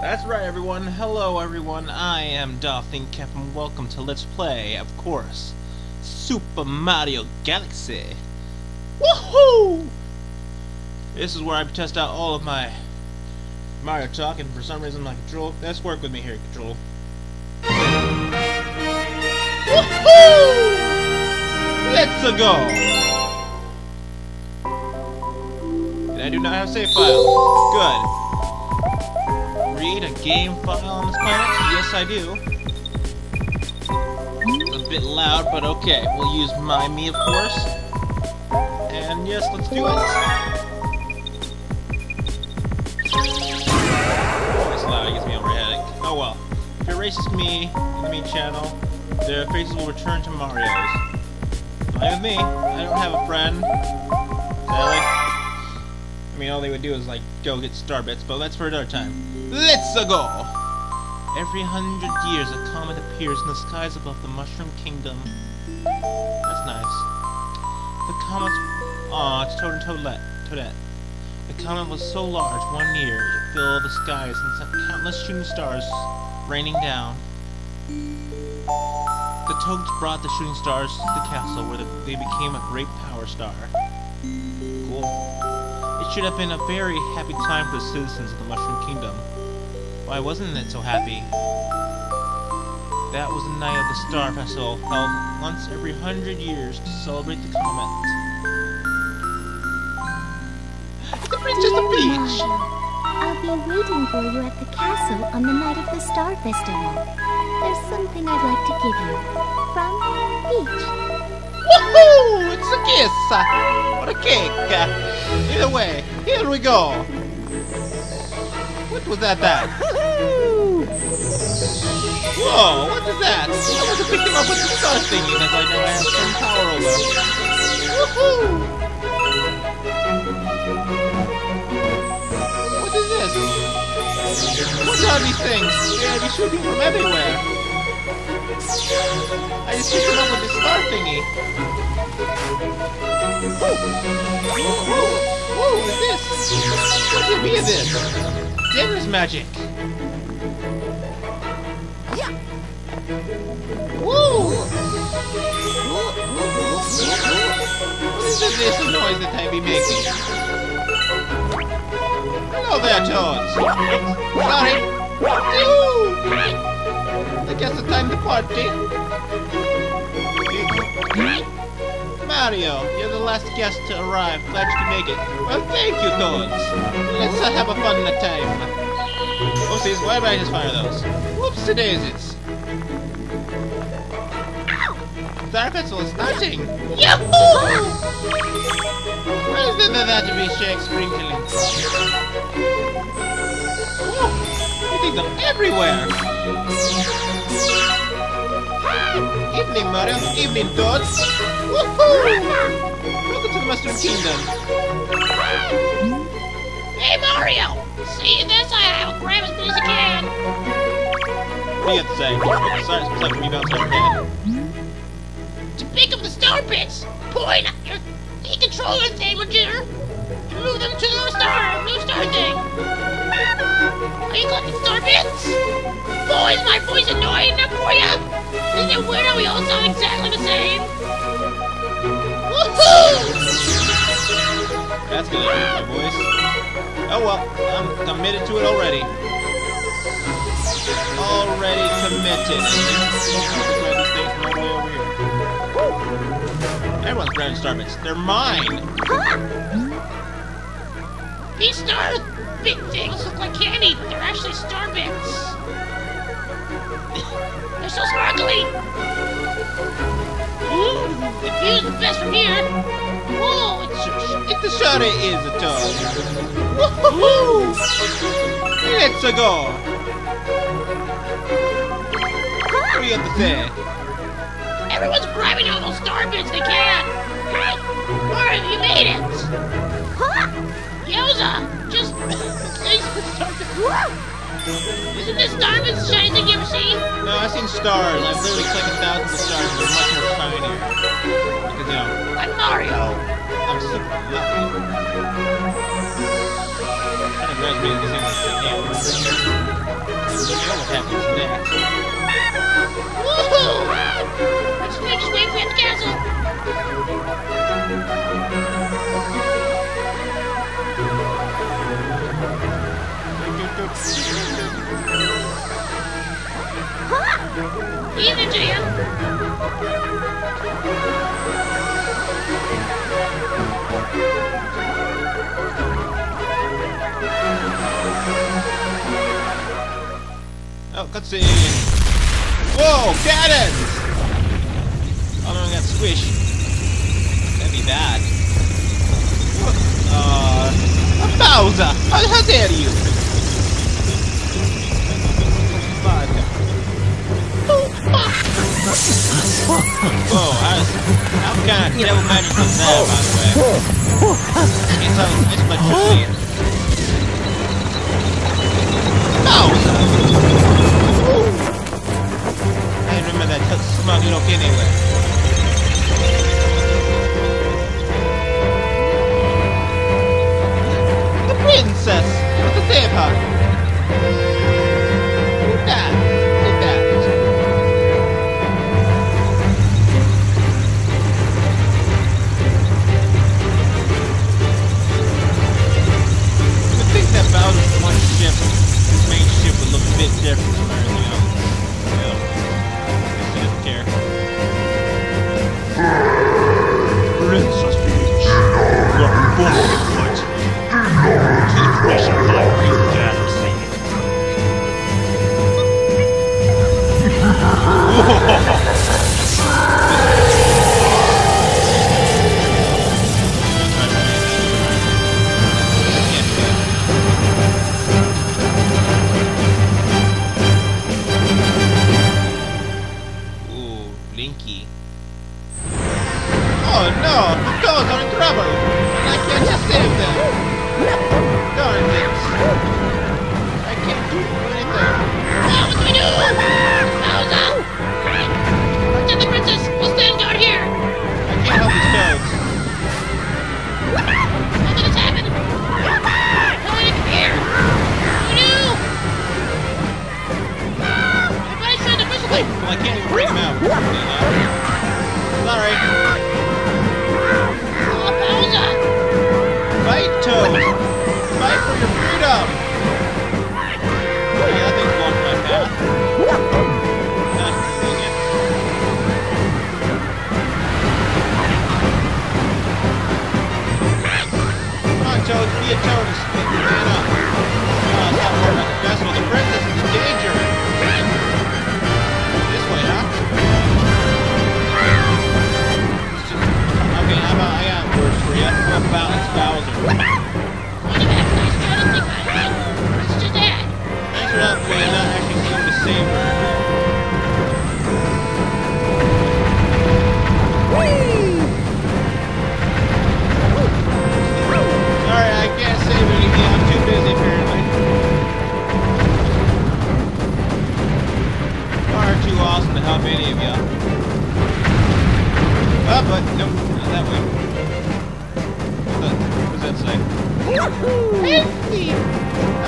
That's right, everyone. Hello, everyone. I am Dolphin Cap, and welcome to Let's Play, of course, Super Mario Galaxy. Woohoo! This is where I test out all of my Mario talk, and for some reason, my control. Let's work with me here, control. Woohoo! Let's go! And I do not have a save file. Good read a game file on this planet? Yes, I do. A bit loud, but okay. We'll use my me, of course. And yes, let's do it. It's loud, it gives me a headache. Oh well. If you're racist me in the me channel, their faces will return to Mario's. Fine with me. I don't have a friend. Sadly. I mean, all they would do is, like, go get star bits, but that's for another time. Let's go! Every hundred years, a comet appears in the skies above the Mushroom Kingdom. That's nice. The comet... Aw, it's Toad and Toadette. Toadette. The comet was so large, one year, it filled the skies and sent countless shooting stars raining down. The Toads brought the shooting stars to the castle, where they became a great power star. Cool. It should have been a very happy time for the citizens of the Mushroom Kingdom. Why wasn't it so happy? That was the night of the Star Festival, held once every hundred years to celebrate the comet. The Princess of Peach! I'll be waiting for you at the castle on the night of the Star Festival. There's something I'd like to give you. From Peach. Woohoo! It's a kiss! Or a cake! Either way, here we go! What was that that? Whoa, what is that? I want to pick him up with the star thingy as I know I have some power over Woohoo! What is this? What are these things? They are shooting from everywhere! I just picked it up with the star thingy. Whoa! Whoa! Whoa! What is this? What could be this? Dinner's magic. Yeah. Whoa! What is this noise that I be making? Hello there, Toads. Sorry. Ooh. Guess it's time to party. Mario, you're the last guest to arrive. Glad you could make it. Well, thank you, Toads. Let's uh, have a fun time. Oopsies, why did I just fire those? Whoops, daisies. Star Festival is starting! Yahoo! Why is there that to be shake sprinkling? Oh, Think them everywhere! Evening, Mario. Evening, Toads. Woohoo! Welcome to the Mushroom Kingdom. Hey, Mario! See this? I will grab as many as I can. What do you have to say? Sorry, like bouncing your head. To pick up the star bits, point your the controller thing with your move them to the star, blue star thing. Are you collecting star bits? Boys, my voice annoying enough for you? Isn't it weird how we all sound exactly the same? Woohoo! That's gonna hurt my voice. Oh well, I'm committed to it already. Already committed. Everyone's grabbing star bits. They're mine! These star bit things look like candy, but they're actually star bits. They're so sparkly! Ooh, the view's the best from here! Whoa, it's... It the sure is a toy! Woohoo! Let's go! What do you have? Everyone's grabbing all those star bits they can! Hey! Mario, you made it! Huh? Yowza! Just... Isn't this Diamond's shiny thing you ever seen? No, I've seen stars. I've literally collected thousands of stars. They're much more shinier. Because, you know... I'm Mario! I'm super lucky. Kind of me these things like damn. You know what happens next. Woohoo! Wait for the castle. Oh, cutscene! Whoa, cannons! Oh I got squished. That'd be bad. Uh, Bowser! How, dare you! Whoa, I was, I'm kind of devil magic from there, by the way. It's, um, it's electricity. Bowser! I remember that smug look anyway. Princess! What's to say Toad, be a Toad and stick your man up. Uh, stop worrying about the festival. The princess is in danger. This way, huh? Okay, how about I got words for you? How about it's Bowser? What do you have? Nice guy to think I had. It's just that. Thanks for not not actually coming to save her. Too awesome to help any of y'all. Oh, ah, but nope, not that way. What, the, does that say? Me!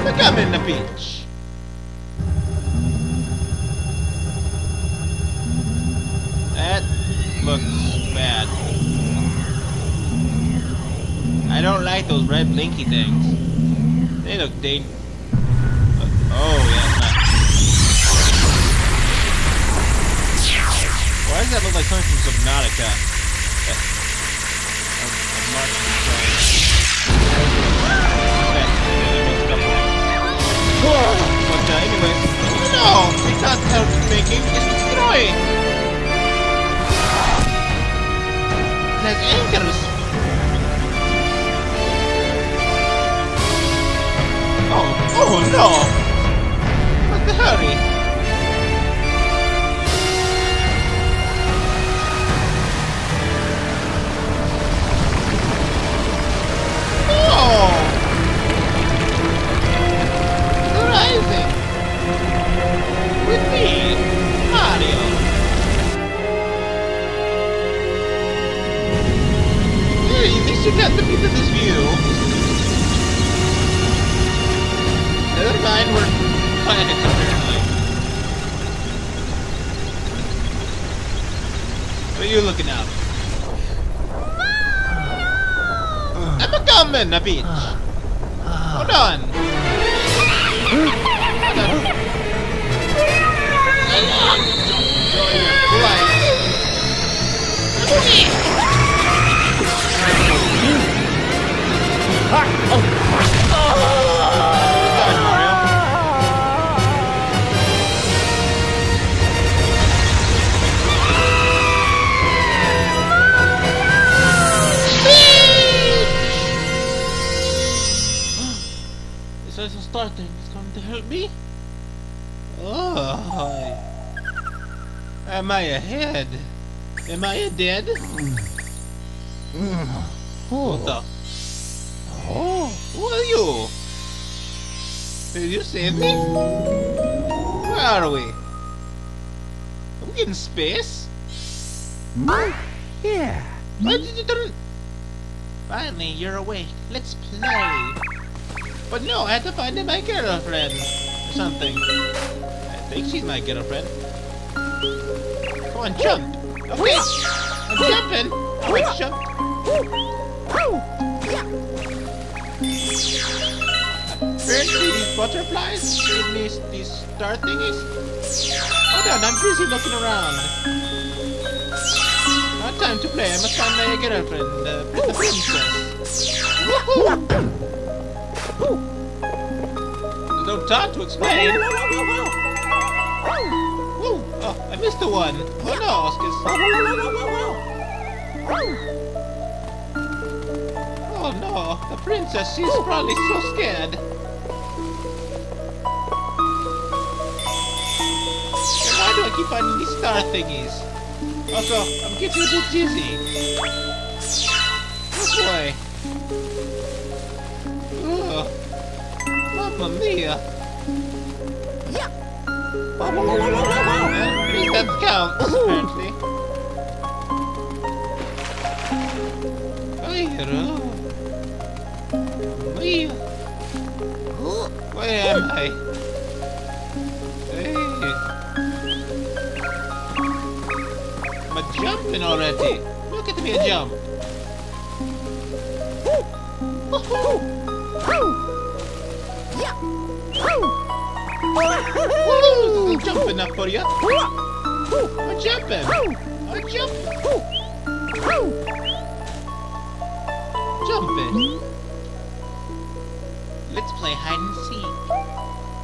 I'm coming the beach. That looks bad. I don't like those red blinky things. They look dang. Oh look like something from Subnautica? With- But uh, anyway, uh, uh, no, it's not help making, it's destroying. It has anchors. Oh, oh no! What's the hurry? This is starting. Going to help me. Oh. Am I ahead? Am I dead? What the? Oh, who are you? Did you save me? Where are we? Are we in space? Yeah. Why did you turn? Finally, you're awake. Let's play. But no, I had to find my girlfriend. Or something. I think she's my girlfriend. Come on, jump. Okay. I'm jumping. I jumped. Apparently these butterflies in these, these star thingies. Hold on, I'm busy looking around. Not time to play. I must find my girlfriend, uh, the, the princess. Woohoo! There's no time to explain. Woo! Oh, I missed the one. Oh no, Oscars. Oh no, the princess, she's probably so scared. Why do I keep finding these star thingies? Also, I'm getting a bit dizzy. Oh boy. Mamma mia. At least that counts, apparently. Ayro. Mia. Where am I? Hey. I'm jumping already. Look at me jump. Jumping up for you. I'm jumping. I'm jumping. Jumping. Let's play hide and seek.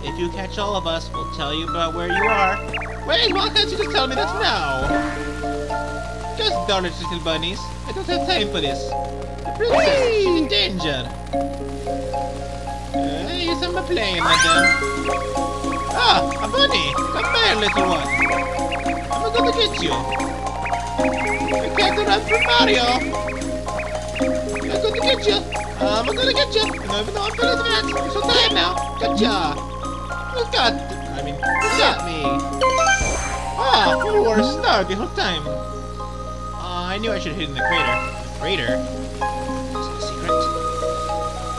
If you catch all of us, we'll tell you about where you are. Wait, why can't you just tell me this now? Just darn it, little bunnies. I don't have time for this. The princess, she's in danger. Uh, yes, I'm playing them. Ah, a bunny! Come here, little one. I'm gonna get you. You can't run from Mario. I'm gonna get you. I'm gonna get you. And even though I'm gonna advance, you're so tired now. Gotcha. You got. I mean, you got me. Ah, you were a star the whole time. Uh, I knew I should hit in the crater. Crater? Is it a secret?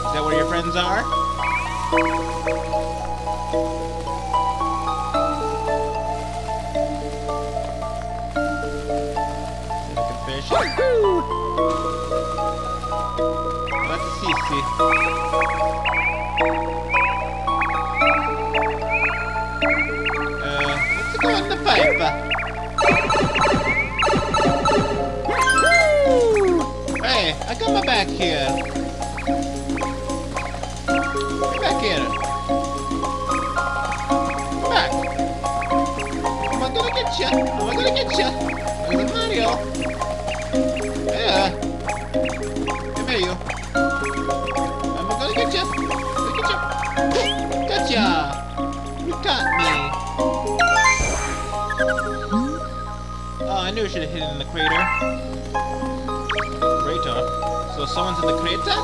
Is that where your friends are? I got my back here. You? There's a Mario. Yeah. Come here, you. I'm gonna get you? Gonna get you? Gotcha! You got me. Hmm? Oh, I knew I should have hit it in the crater. Crater? So someone's in the crater?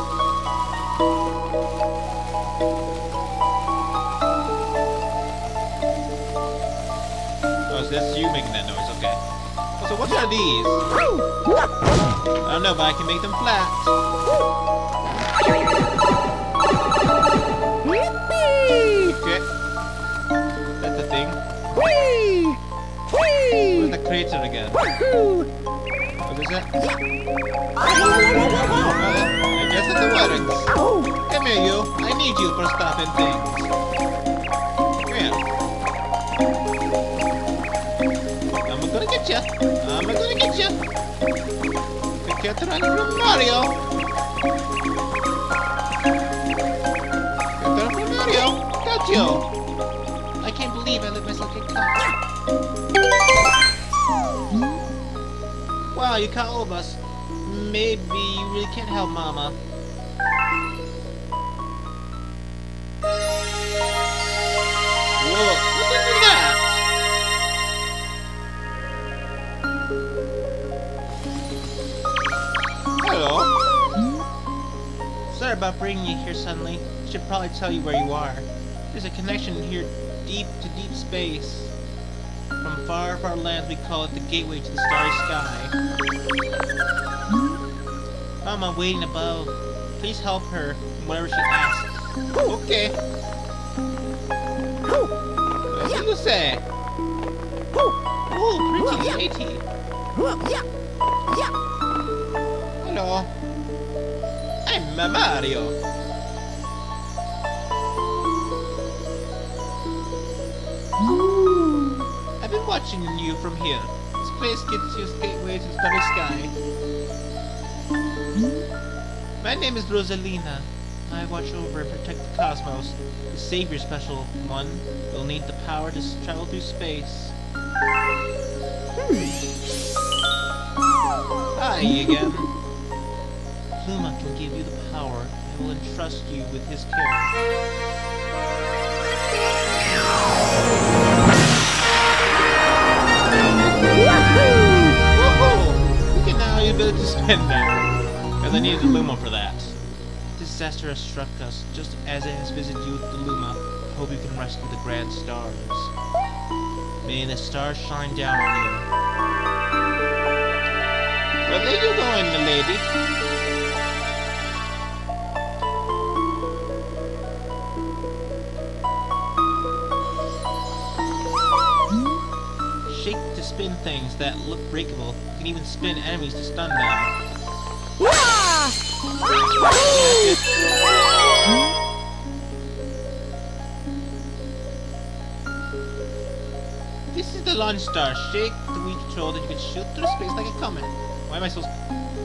Oh, so that's you making that noise, Okay. So what are these? I don't know, but I can make them flat. Okay. That's the thing. Where's the crater again? What is it? Oh, I guess it's the warrants. Come here, you. I need you for stopping things. Get you. Can't run from Mario. Can't from Mario. Got you. I can't believe I let myself get caught. Wow, you caught all of us. Maybe you really can't help Mama. Whoa, what is that? Sorry about bringing you here suddenly. I Should probably tell you where you are. There's a connection here deep to deep space. From far, far lands, we call it the gateway to the starry sky. Mama waiting above. Please help her, whatever she asks. Okay. What do you say? Oh, pretty lady. Hello. Mario. I've been watching you from here. This place gets you gateway to the starry sky. My name is Rosalina. I watch over and protect the cosmos. The Savior Special One will need the power to travel through space. Hmm. Hi again. Luma can give you the power. I will entrust you with his care. Woohoo! You can now use ability to spin now. Because I needed the Luma for that. Disaster has struck us, just as it has visited you with the Luma. I hope you can rescue the grand stars. May the stars shine down on you. Where are you going, my spin things that look breakable. You can even spin enemies to stun them. This is the launch star. Shake the Wii control that you can shoot through space like a comet. Why am I so...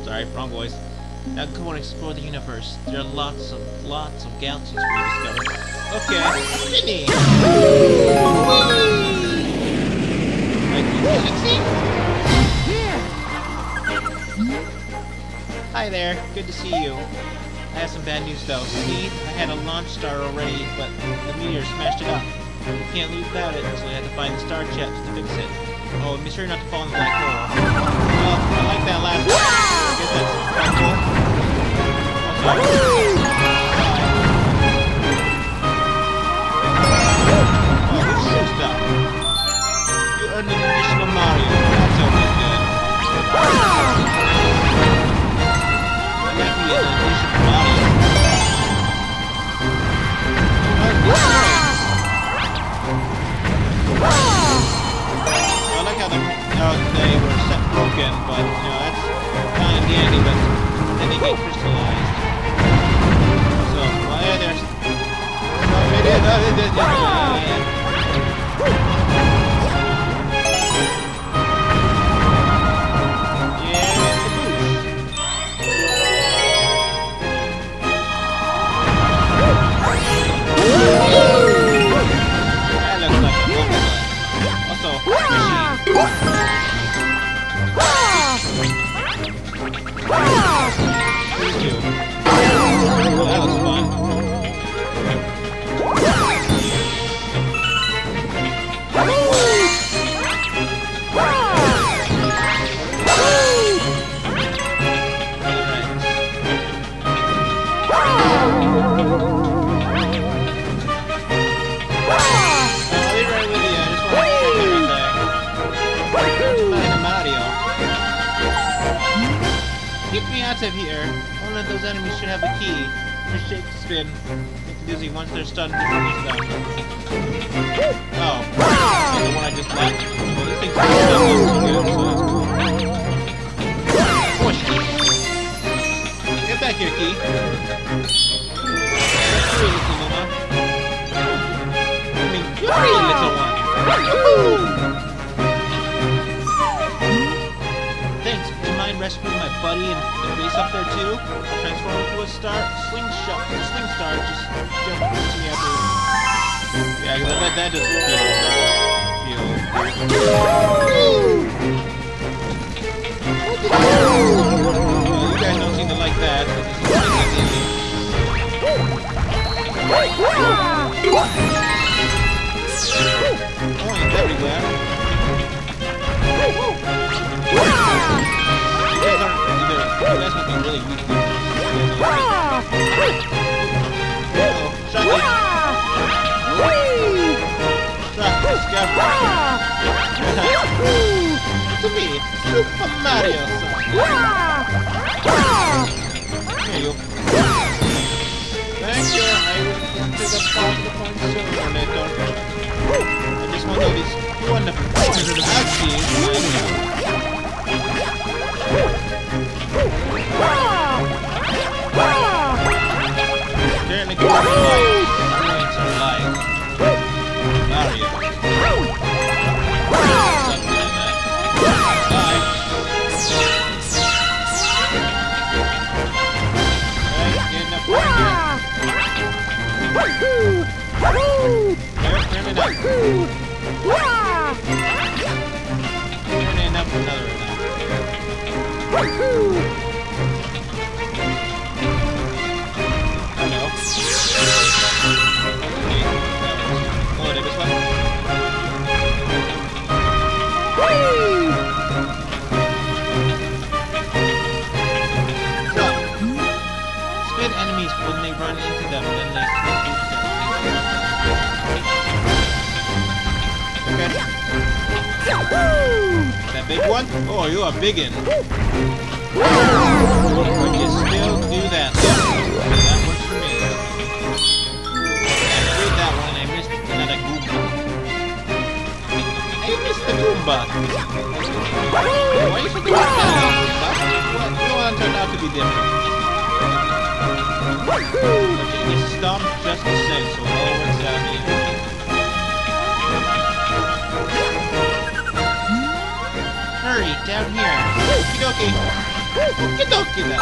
Sorry, wrong voice. Now go and explore the universe. There are lots of, lots of galaxies to discover. Okay, spinning! Like you galaxy? Hi there, good to see you. I have some bad news though. See, I had a launch star already, but the meteor smashed it up. We can't leave without it, so I had to find the star chips to fix it. Oh, and be sure not to fall in the black hole. Well, I like that last one. I guess that's black hole. Earned Mario. That's always uh, good. The, how they were set broken, but you know that's dandy, but then they get crystallized. So, well, yeah, there's. Oh. Oh, is. Yeah, yeah, buddy and the base up there too? Transform into a star, swing shot, swing star. Just jump to me after. Yeah, that, that doesn't feel uh, feel. Well, you guys don't seem to like that. Oh, it's everywhere. Guys must be really. Oh, scabbard. to me, Super Mario son. Here you. Thank you. I big one? Oh, you are biggin. But you still do that. That works for me. I did that one and I missed another Goomba. I missed the Goomba. Why you forget that? What? No one turned out to be different. But you stomped just the same, so it all works out Hurry, down here. Okie dokie.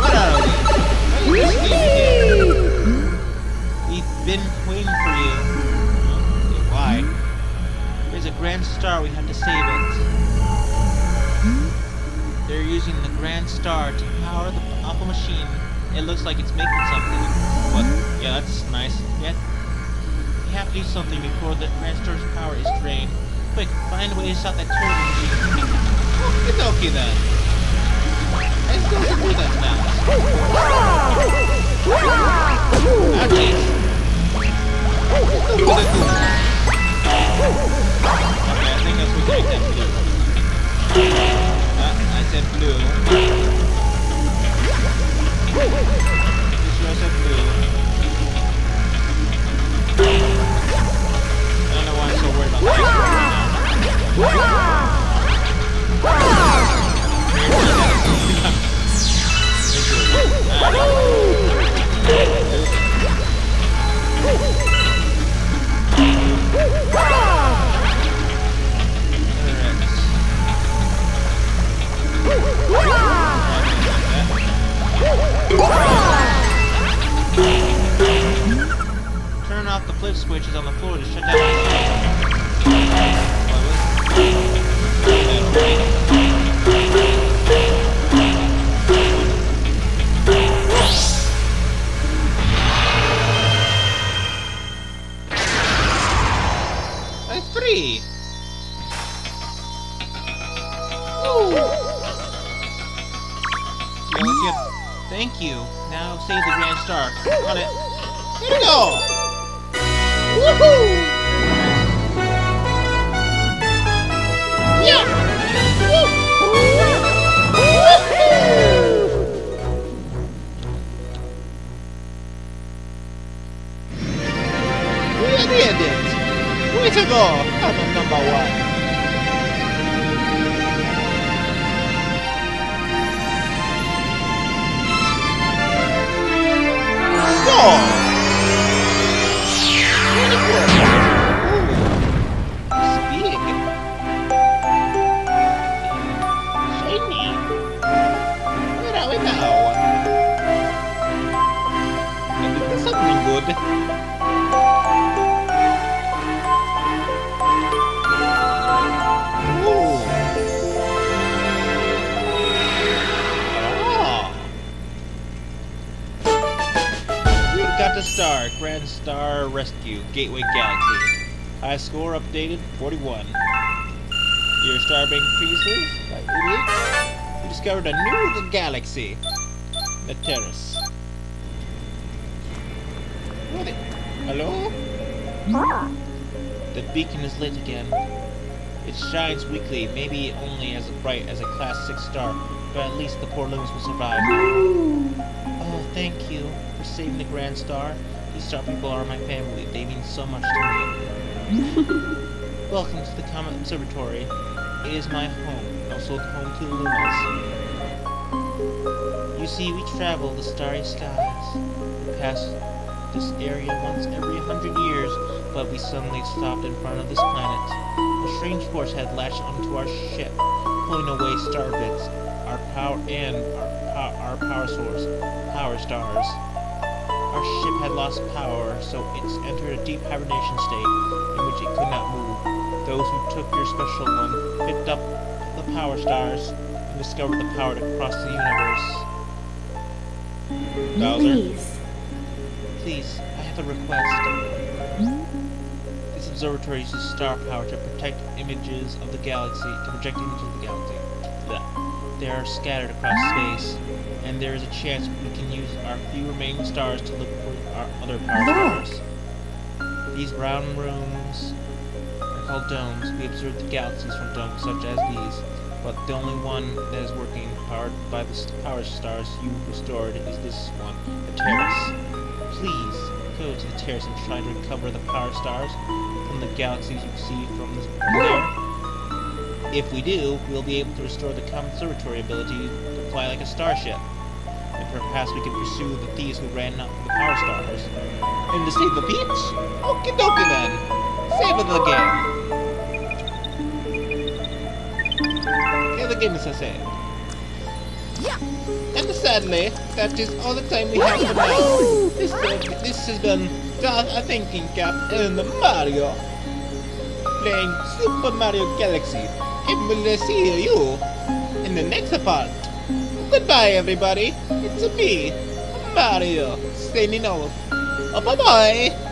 What are? What thing? We've been waiting for you. Okay, why? There's a grand star, we have to save it. They're using the grand star to power the Alpha machine. It looks like it's making something. But, yeah, that's nice. Yet, we have to do something before the grand star's power is drained. Quick, find a way to stop that turret. Okie dokie then. Let's go do that now. Okay. Let's go do. Okay, I think that's what we that blue. Uh, I said blue. You sure I said blue? I don't know why I'm so worried about that right now. The star. Grand Star Rescue. Gateway Galaxy. High score updated 41. Your star being increases by idiot. You discovered a new galaxy. The Terrace. What? Hello? The beacon is lit again. It shines weakly, maybe only as bright as a Class 6 star, but at least the poor loons will survive. Oh, thank you for saving the Grand Star. These star people are my family. They mean so much to me. Welcome to the Comet Observatory. It is my home, also home to the Lumas. You see, we travel the starry skies. We pass this area once every hundred years, but we suddenly stopped in front of this planet. A strange force had latched onto our ship, pulling away star bits, our power and our, pow- our power source, power stars. Our ship had lost power, so it's entered a deep hibernation state in which it could not move. Those who took your special one picked up the power stars and discovered the power to cross the universe. Bowser? Please. Please, I have a request. This observatory uses star power to protect images of the galaxy, to project images of the galaxy. They are scattered across space, and there is a chance we can use our few remaining stars to look for our other power stars. These round rooms are called domes. We observe the galaxies from domes such as these, but the only one that is working, powered by the power stars you restored, is this one, the Terrace. Please go to the terrace and try to recover the power stars from the galaxies you see from, this, from there. If we do, we'll be able to restore the Comet Observatory ability to fly like a starship. And perhaps we can pursue the thieves who ran out the power stars. And to save the beach? Okie dokie then! Save the game! Save the game is a save. And sadly, that is all the time we have for now. This, uh, this has been just a thinking cap in Mario. Playing Super Mario Galaxy. And we'll see you in the next part. Goodbye, everybody. It's me, Mario, signing off. Oh, bye-bye.